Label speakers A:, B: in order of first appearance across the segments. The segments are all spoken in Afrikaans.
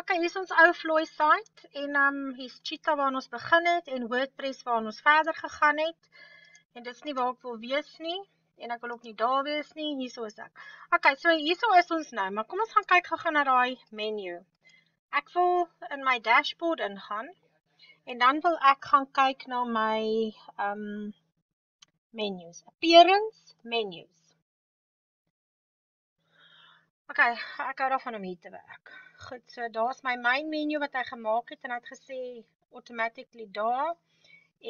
A: Okay, hier is ons ou Floy site en um hier's Cheetah waar ons begin het en WordPress waar ons verder gegaan het. En dit is nie waar ek wil wees nie en ek wil ook nie daar wees nie. Hierso is ek. Okay, so hierso is ons nou, maar kom ons gaan kyk gou-gou na daai menu. Ek wil in my dashboard ingaan en dan wil ek gaan kyk na my um menus. Appearance, menus. Okay, ek hou daarvan om hier te werk. Goed, so daar's my main menu wat hy gemaak het en hy het gesê automatically daar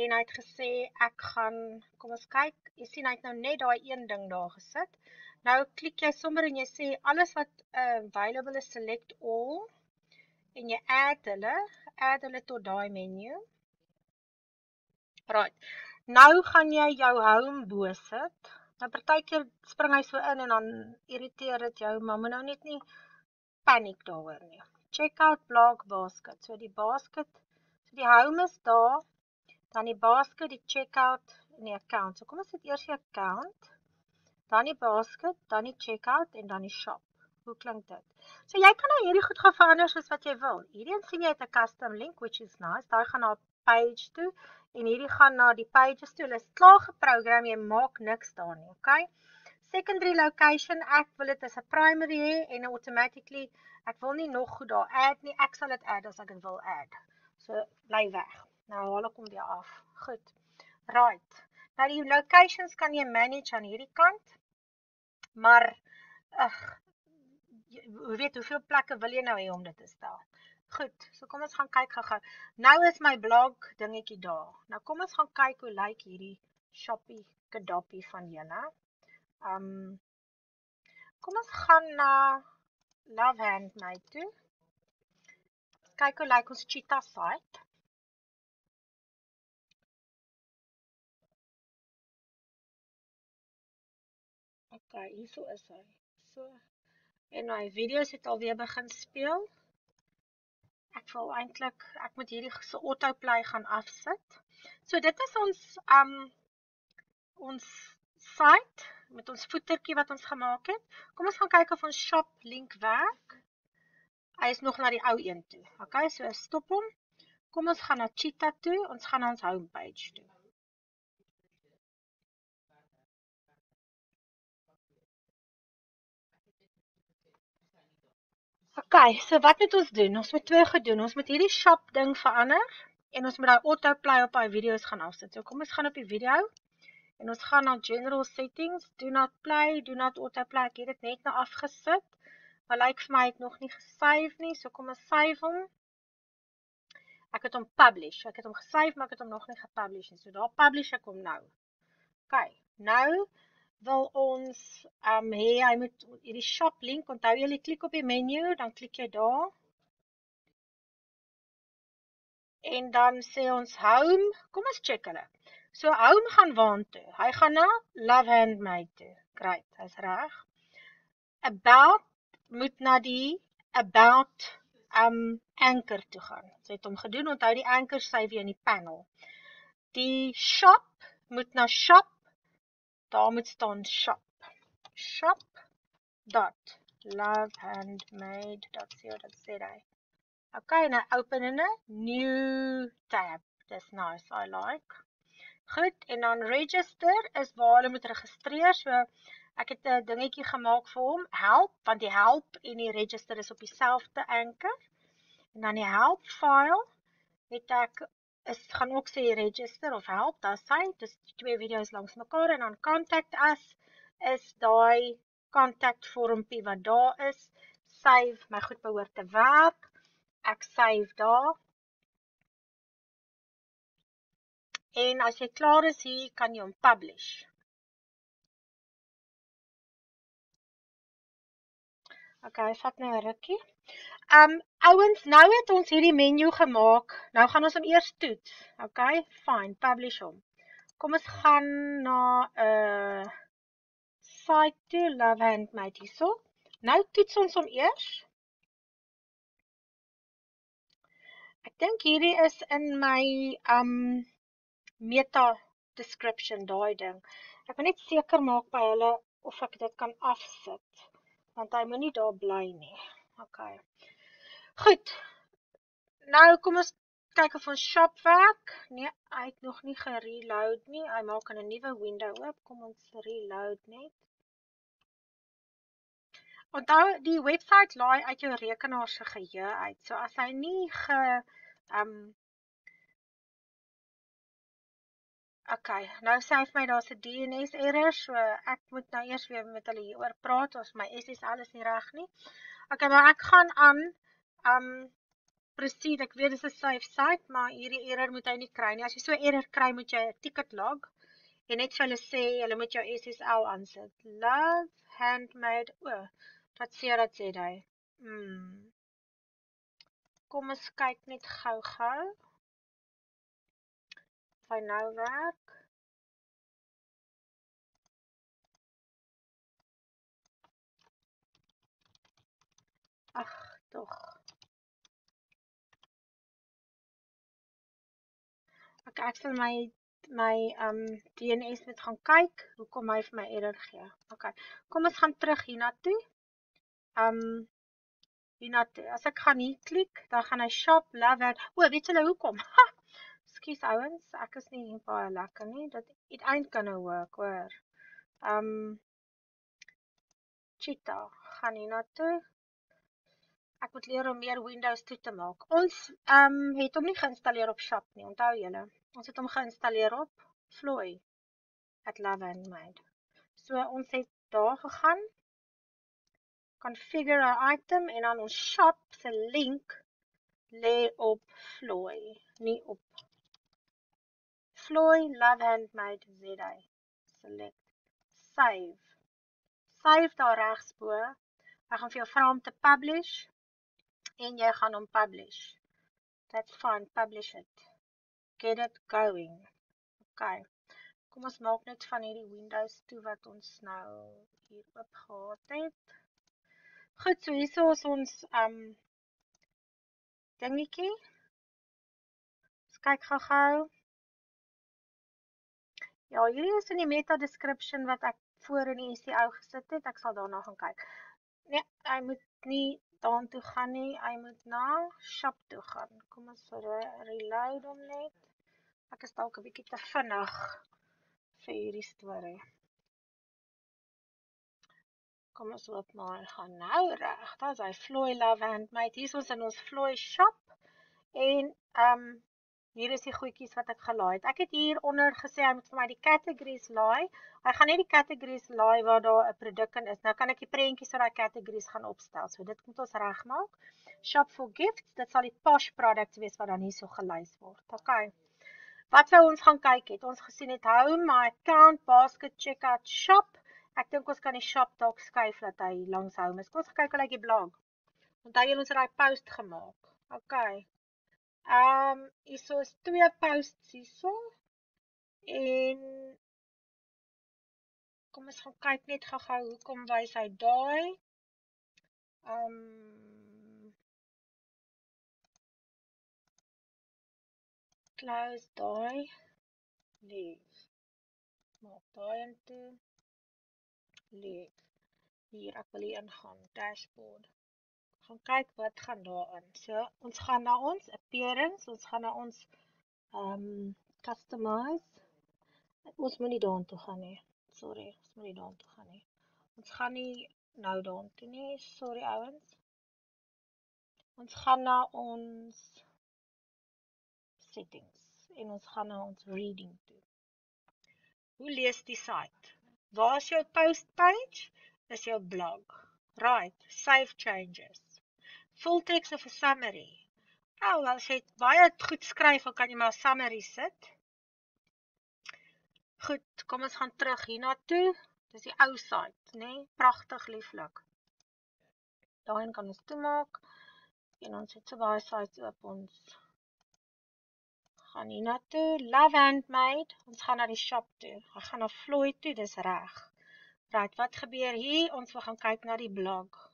A: en hy het gesê ek gaan kom ons kyk, jy sien hy het nou net daai een ding daar gesit. Nou klik jy sommer en jy sê alles wat uh, available is select all en jy add hulle, add hulle tot daai menu. Right. Nou gaan jy jou home bo sit. Nou partykeer spring hy so in en dan irriteer dit jou, maar moet nou net nie paniek daaroor nie. Check out blog basket. So die basket, so die home is daar, dan die basket, die checkout en die account. So kom ons sit eers die account, dan die basket, dan die checkout en dan die shop. Hoe klink dit? So jy kan nou hierdie goed gaan verander soos wat jy wil. Hierdie een sien jy het 'n custom link which is nice. Daai gaan na page toe en hierdie gaan na die pages toe. Hulle is klaar geprogram. Jy maak niks daar nie, okay? secondary location, ek wil dit as 'n primary hê en automatically ek wil nie nog goed daar add nie. Ek sal dit add as ek dit wil add. So bly weg. Nou haal ek hom weer af. Goed. Right. Nou die locations kan jy manage aan hierdie kant. Maar ag jy weet hoeveel plekke wil jy nou hê om dit te stel? Goed, so kom ons gaan kyk gou-gou. Nou is my blog dingetjie daar. Nou kom ons gaan kyk hoe lyk hierdie shoppie kadappie van julle. Um kom ons gaan na Love Handmade toe. Kyk hoe lyk ons cheetah site. OK, hierso is hy. So en my video's het alweer begin speel. Ek wil eintlik ek moet hierdie se autoplay gaan afsit. So dit is ons um ons site met ons voetertjie wat ons gemaak het. Kom ons gaan kyk of ons shop link werk. Hy is nog na die ou een toe. Okay, so stop hom. Kom ons gaan na Cheetah toe. Ons gaan na ons homepage toe. Okay, so wat moet ons doen? Ons moet twee gedoen. Ons moet hierdie shop ding verander en ons moet daai autoplay op daai video's gaan afsit. So kom ons gaan op die video en ons gaan na general settings, do not play, do not autoplay. Ek het dit net nou afgesit. Maar lyk like vir my het nog nie gesave nie. So kom ons save hom. Ek het hom publish. Ek het hom gesave, maar ek het hom nog nie gepublish nie. So daar publish ek hom nou. OK. Nou wil ons um hê hy moet hierdie shop link onthou jy klik op die menu, dan klik jy daar. En dan sê ons home. Kom ons check hulle. So hom gaan waantoe. Hy gaan na Love Handmade toe. Great, hy's reg. About moet na die about um anchor toe gaan. Sy het hom gedoen. Onthou die anchor sy weer in die panel. Die shop moet na shop. Daar moet staan shop. Shop dot lovehandmade.co.za. Okay, nou open in 'n new tab. Dis nice. I like. Goed, en dan register is waar hulle moet registreer. So ek het 'n dingetjie gemaak vir hom, help, want die help en die register is op dieselfde anker. En dan die help file het ek is gaan ook sê register of help, daar sê dis twee video's langs mekaar en dan contact us is daai contact vormpie wat daar is. Save my goed behoort te werk. Ek save daar. En as jy klaar is hier, kan jy hom publish. Okay, vat nou 'n rukkie. Um ouens, nou het ons hierdie menu gemaak. Nou gaan ons hom eers toets. Okay, fine, publish hom. Kom ons gaan na 'n uh, site to love handmade hierso. Nou toets ons hom eers. Ek dink hierdie is in my um meta description daai ding. Ek wil net seker maak by hulle of ek dit kan afsit want hy moenie daar bly nie. OK. Goed. Nou kom ons kyk of ons shop werk. Nee, hy het nog nie gereload nie. Hy maak in 'n nuwe window oop. Kom ons reload net. Onthou die webwerf laai uit jou rekenaar se geheue uit. So as hy nie ge um Okay, nou sê hy vir my daar's 'n DNS error, so ek moet nou eers weer met hulle hieroor praat of my SSL is nie reg nie. Okay, maar ek gaan aan um proceed. Ek weet dis 'n safe site, maar hierdie error moet hy nie kry nie. As jy so 'n error kry, moet jy 'n ticket log en net vir hulle sê hulle moet jou SSL aansit. Love handmade. O, oh, wat sê dat sê hy? Hmm. Kom ons kyk net gou-gou. Of hy nou werk. Ag, tog. Ek ek sal my my um DNS net gaan kyk hoekom hy vir my error gee. OK. Kom ons gaan terug hiernatoe. Um hiernatoe. As ek gaan hier klik, dan gaan hy shop love it. O, weet julle hoekom? Skus ouens, ek is nie baie lekker nie. Dit it ain't gonna work, hoor. Um Cheetah, gaan hiernatoe. Ek moet leer om meer Windows toe te maak. Ons um het hom nie geïnstalleer op shop nie, onthou julle. Ons het hom geïnstalleer op Floy at Love and Made. So ons het daar gegaan. Configure our item en dan ons shop se link lê op Floy, nie op Floy Love Handmade ZA. Select save. Save daar regs bo. Ek gaan vir jou vra om te publish en jy gaan hom publish. That's fine, publish it get it going. Okay. Kom ons maak net van hierdie windows toe wat ons nou hier oop gehad het. Goed, so hier is ons um dingetjie. Ons kyk gou-gou. Ja, hierdie is in die meta description wat ek voor in die SEO gesit het. Ek sal daarna gaan kyk. Nee, hy moet nie daartoe gaan nie. Hy moet na shop toe gaan. Kom ons re reload hom net. Ek is dalk 'n bietjie te vinnig vir hierdie storie. Kom ons loop maar gaan nou reg. Daar's hy Floy Love Handmade. Hier is ons in ons Floy shop. En ehm um, hier is die goedjies wat ek gelaai het. Ek het hier onder gesê hy moet vir my die categories laai. Hy gaan net die categories laai waar daar 'n produk in is. Nou kan ek die prentjies vir daai categories gaan opstel. So dit moet ons regmaak. Shop for gifts. Dit sal die posh products wees wat dan hierso gelys word. Okay. Wat sou ons gaan kyk het? Ons gesien het home, my account, basket, checkout, shop. Ek dink ons kan die shop dalk skuif dat hy langs home is. Kom ons kyk hoe lyk die blog. Onthou jy ons het daai post gemaak. OK. Ehm, um, hierso is twee posts hierso. En kom ons gaan kyk net gou-gou hoekom wys hy daai. Ehm um, close daai leave maak daai in toe leave hier ek wil hier ingaan dashboard gaan kyk wat gaan daarin so ons gaan na ons appearance ons gaan na ons um customize ons moet nie daartoe gaan nie sorry ons moet nie daartoe gaan nie ons gaan nie nou daartoe nie sorry ouens ons gaan na ons settings en ons gaan na ons reading toe. Hoe lees die site? Waar is jou post page? Is jou blog. Right, save changes. Full text of a summary. Oh, as jy baie goed skryf, dan kan jy maar summary sit. Goed, kom ons gaan terug hiernatoe. Dis die ou site, né? Nee? Pragtig lieflik. Daarin kan ons toemaak en ons het so baie sites oop ons gaan hiernatoe. Love Handmade. Ons gaan na die shop toe. Ons gaan na Floyd toe, dis reg. Right, wat gebeur hier? Ons wil gaan kyk na die blog.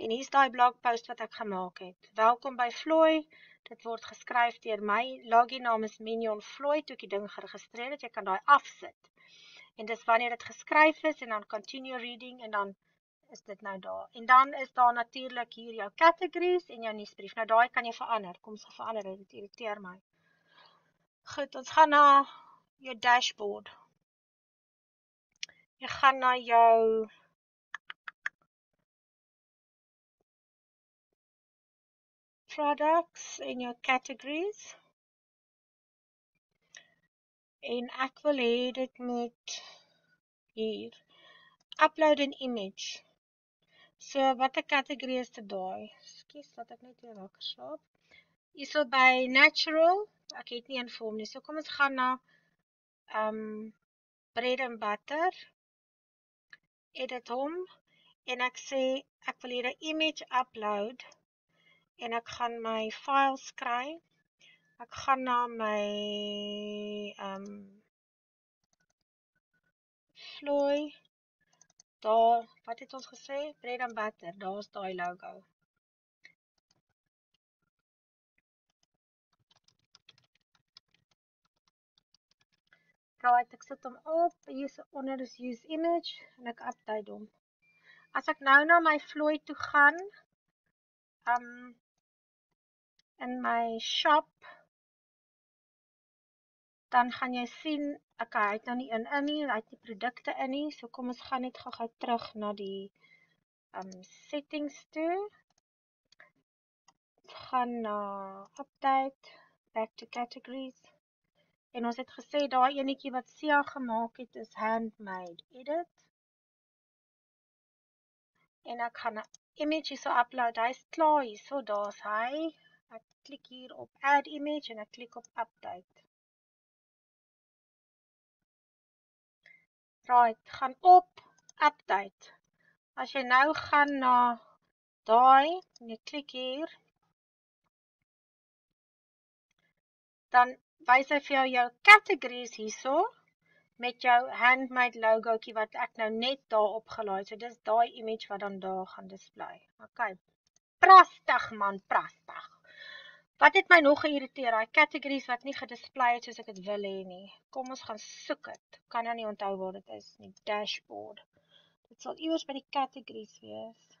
A: En hier's daai blogpost wat ek gemaak het. Welkom by Floyd. Dit word geskryf deur my. Login naam is Minion Floyd. Toe ek die ding geregistreer het, jy kan daai afsit. En dis wanneer dit geskryf is en dan continue reading en dan is dit nou daar. En dan is daar natuurlik hier jou categories en jou nuusbrief. Nou daai kan jy verander. Kom ons verander dit. Dit irriteer my. Goed, ons gaan na jou dashboard. Jy gaan na jou products en jou categories. En ek wil hê dit moet hier upload an image. So watter kategorie is dit daai? Skus, laat ek net weer wakker slaap. Hierso by natural, ek het nie 'n vorm nie. So kom ons gaan na um bread and butter. Edit hom en ek sê ek wil hier 'n image upload en ek gaan my files kry. Ek gaan na my um Floy Daar, wat het ons gesê? Bread and butter. Daar's daai logo. Right, ek sit hom op. Hier onder is use image en ek update hom. As ek nou na my vloei toe gaan, um in my shop dan gaan jy sien ek hy het nou nie in in nie, hy het die produkte in nie. So kom ons gaan net gou-gou terug na die um settings toe. Gaan na update, back to categories. En ons het gesê daai enetjie wat Sia gemaak het is handmade edit. En ek gaan 'n image so upload. Hy's klaar hier. So daar's hy. Ek klik hier op add image en ek klik op update. Right, gaan op update. As jy nou gaan na daai en jy klik hier, dan wys hy vir jou jou categories hierso met jou handmade logoetjie wat ek nou net daar opgelaai het. So dis daai image wat dan daar gaan display. OK. Pragtig man, pragtig. Wat het my nog geïrriteer? Daai categories wat nie gedisplay het soos ek dit wil hê nie. Kom ons gaan soek dit. Kan nou nie onthou waar dit is nie. Dashboard. Dit sal iewers by die categories wees.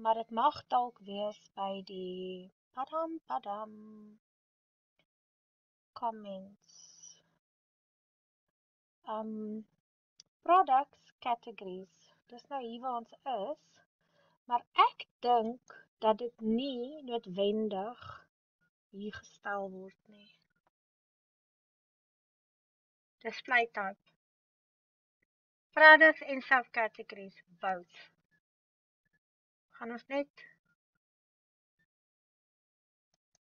A: Maar dit mag dalk wees by die padam padam comments. Um products categories. Dis nou hier waar ons is. Maar ek dink dat dit nie noodwendig hier gestel word nie. Display type. Products en subcategories both. Gaan ons net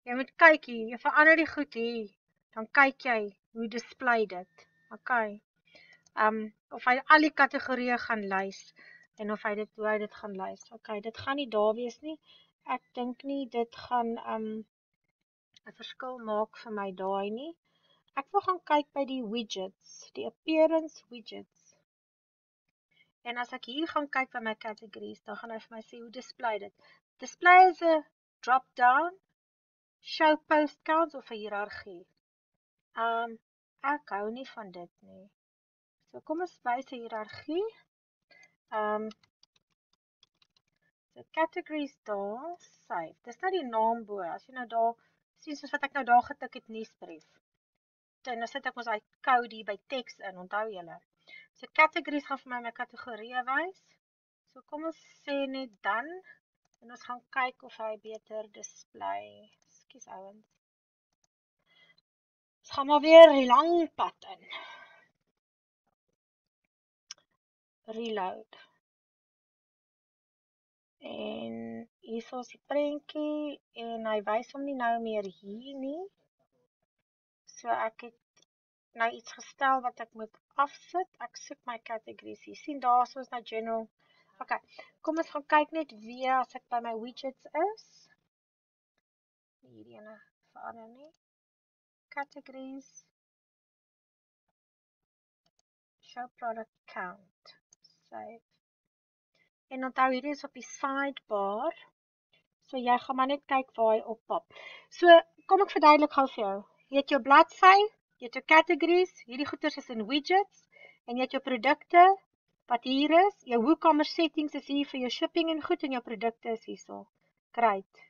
A: Jy moet kyk hier, jy verander die goed hier, dan kyk jy hoe display dit. OK. Um of hy al die kategorieë gaan lys en of hy dit hoe hy dit gaan lys. OK, dit gaan nie daar wees nie. Ek dink nie dit gaan um 'n verskil maak vir my daai nie. Ek wil gaan kyk by die widgets, die appearance widgets. En as ek hier gaan kyk by my categories, dan gaan hy vir my sê hoe display dit. Display is 'n drop down, show post counts of 'n hiërargie. Um ek hou nie van dit nie. So kom ons wys 'n hiërargie. Um so categories daar, save. Dis nou die naam bo. As jy nou daar sien soos wat ek nou daar getik het nuusbrief. Dan nou sit ek mos daai code by teks in, onthou julle. So categories gaan vir my my kategorieë wys. So kom ons sê net dan en ons gaan kyk of hy beter display. Skus ouens. Ons gaan maar weer 'n lang pad in. Reload. En hier is die prentjie en hy wys hom nie nou meer hier nie. So ek het nou iets gestel wat ek moet afsit. Ek soek my categories. Jy sien daarso is nou general. OK. Kom ons gaan kyk net weer as ek by my widgets is. Hierdie ene verander nie. Categories. Show product count. Save. En onthou hierdie is op die sidebar. So jy gaan maar net kyk waar hy oppop. So kom ek verduidelik gou vir jou. Jy het jou bladsy, jy het jou categories, hierdie goeders is in widgets en jy het jou produkte wat hier is. Jou WooCommerce settings is hier vir jou shipping en goed en jou produkte is hierso. Great.